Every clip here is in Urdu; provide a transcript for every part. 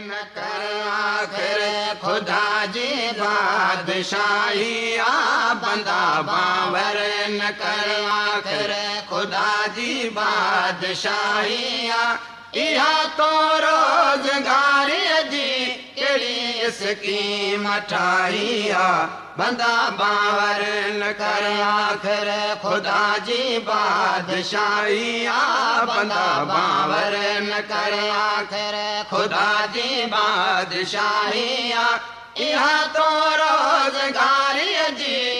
نہ کر خدا جی بادشاہی آ بندہ باور نہ کر آخر خدا جی بادشاہیاں یہ تو روزگاری جی کیڑی اسکیم ٹھاہیا بندہ باور کر، آخر خدا جی بادشاہیاں۔ بندہ باور کر، آخر خدا جی بادشاہیا یہ تو روزگاری جی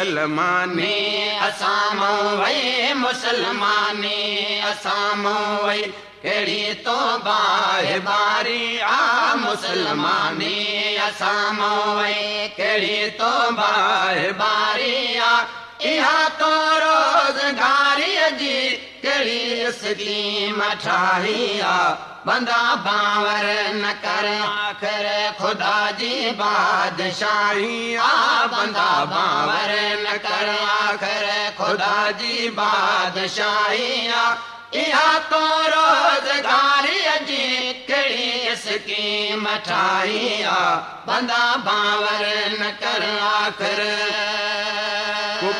مسلماني اسان وئي مسلماني اسان وئي ڪهڙي تو باهه باري آ مسلماني اسان وئي ڪهڙي تو باهه باري آ اها تو ساری جی بندہ باور نہ کر، آخر خدا جی بادشاہی بندہ باور نہ کر، آخر خدا جی بادشاہی یہ تو روزگاری اجی کڑی سکیم ٹھاہیا بندہ باور نہ کر، آخر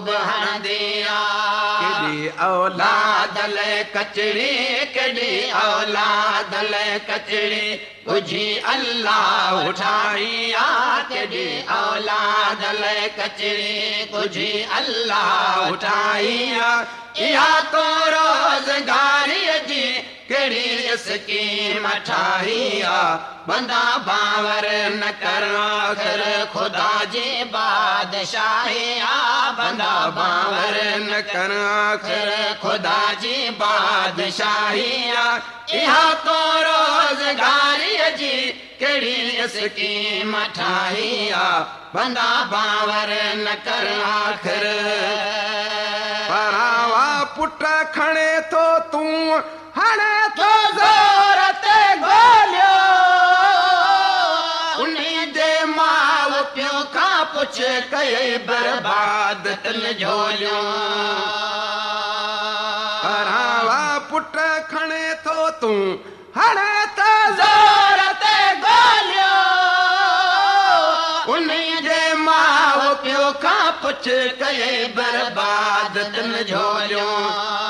سبحان دیا۔ کیڑی اولاد لے کچڑی، کیڑی اولاد لے کچڑی۔ بجھی اللہ اٹھائی آ کیڑی اولاد لے کچڑی۔ بجھی اللہ اٹھائی آ یا تو روزگاری جی کیڑی اس کی مٹھائیا بندہ باور نہ کرو کر خدا جی بادشاہیا بندہ باور نہ کرو کر خدا جی بادشاہیا یہاں تو روزگاری جی کیڑی اس کی مٹھائیا بندہ باور نہ کر آخر پراوا پٹا کھڑے تو توں ان جي ماءُ پيءُ کان پڇ ڪئي برباد تن جهوليون. پراوا پٽ کڻي ٿو تون هڻي ٿو زور زور تي ڳولهيو ان جي ماءُ پيءُ کان پڇ ڪئي برباد تن جهوليون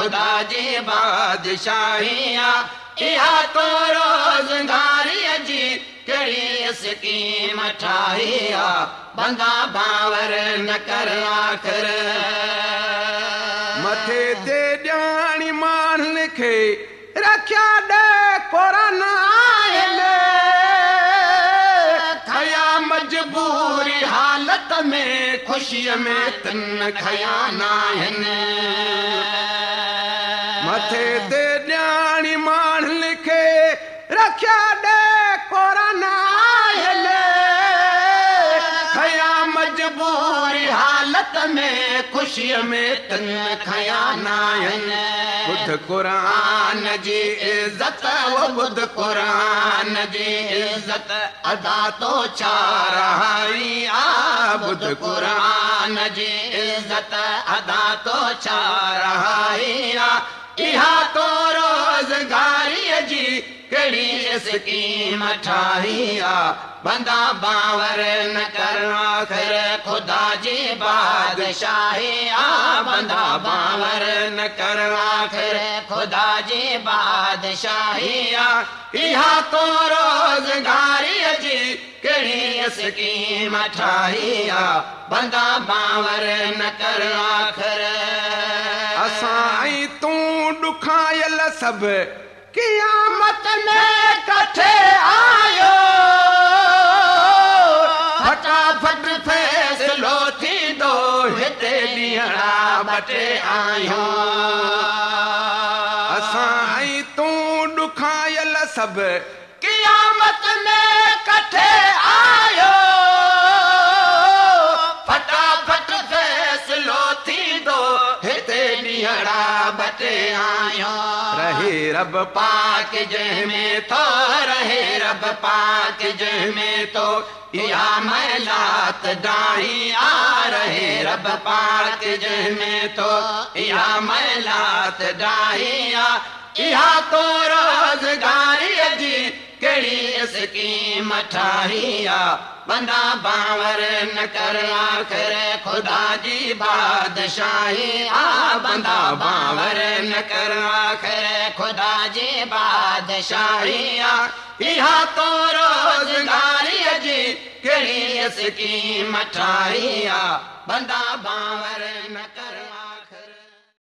کدا جي بادشاهي اها تو روزگاريءَ جي ڪهڙي اسڪيم ٺاهي آ بندا باور نه ڪر آخر. مٿي تي ڄاڻي ماڻهن کي رکيا ڏي ڪورن آهن کيا مجبوري حالت ۾ خوشيءَ ۾ تن کيا ناهن ڄاڻي ماڻهن کي رکيا ڏي ڪورن آهن کيا مجبوري حالت ۾ تن کيا ناهن ٻڌ قرآن جي عزت ٻڌ قرآن جي عزت ادا تو رهائي آ. ٻڌ قرآن جي عزت ادا تو ڇا رهائي آ کہا تو روزگاری جی کڑی اسکیم ٹھاہیا بندہ باور نہ کر، آخر خدا جی بادشاہیا بندہ باور نہ کر، آخر خدا جی بادشاہیا یہاں تو روزگاری جی کڑی اسکیم ٹھاہیا بندہ باور نہ کر، آخر سب قیامت میں کٹھے آئیو آیو فٹافٹ فیصلو تھی دو ہتے ڈیڑا بٹے آئیو اساں آئی توں ڈکھایل سب قیامت میں کٹھے آئیو رب پاک جہ میں تو رہے، رب پاک جہ میں تو یا میلات دائی آ رہے، رب پاک جہ میں تو یا میلات دائی آ تو روزگاری کیڑی اس کی مٹھائیا بنا باور نہ کر، آخر خدا جی بادشاہی، آ، بندہ باور نہ کر، آخر خدا جی بادشاہی یہ یہاں تو روزگاری جی کیڑی اس کی مٹھائیا بندہ باور نہ کر